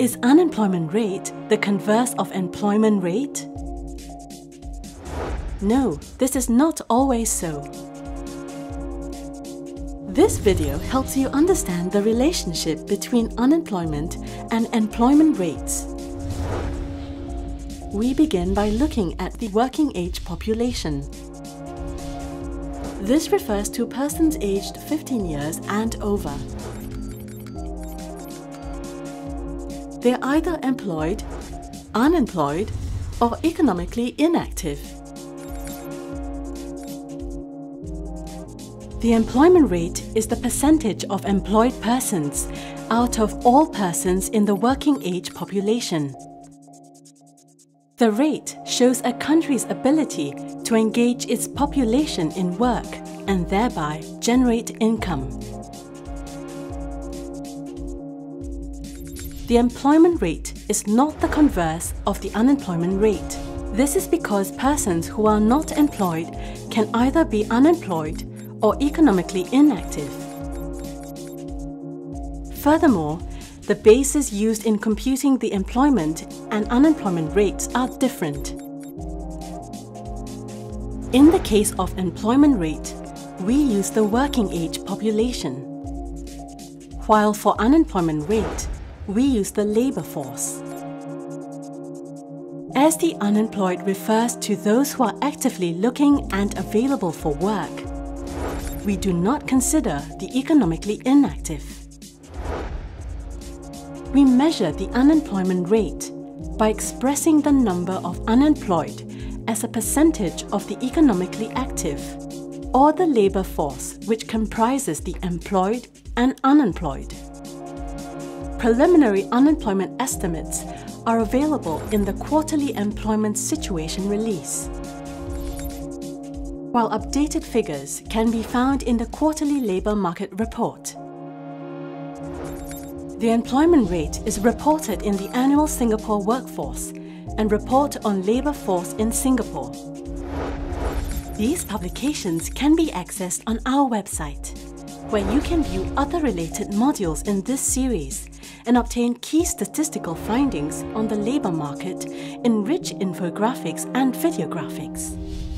Is unemployment rate the converse of employment rate? No, this is not always so. This video helps you understand the relationship between unemployment and employment rates. We begin by looking at the working age population. This refers to persons aged 15 years and over. They are either employed, unemployed, or economically inactive. The employment rate is the percentage of employed persons out of all persons in the working age population. The rate shows a country's ability to engage its population in work and thereby generate income. The employment rate is not the converse of the unemployment rate. This is because persons who are not employed can either be unemployed or economically inactive. Furthermore, the bases used in computing the employment and unemployment rates are different. In the case of employment rate, we use the working age population, while for unemployment rate, we use the labor force. As the unemployed refers to those who are actively looking and available for work, we do not consider the economically inactive we measure the unemployment rate by expressing the number of unemployed as a percentage of the economically active, or the labour force which comprises the employed and unemployed. Preliminary unemployment estimates are available in the Quarterly Employment Situation Release. While updated figures can be found in the Quarterly Labour Market Report. The employment rate is reported in the Annual Singapore Workforce and Report on Labour Force in Singapore. These publications can be accessed on our website, where you can view other related modules in this series and obtain key statistical findings on the labour market in rich infographics and videographics.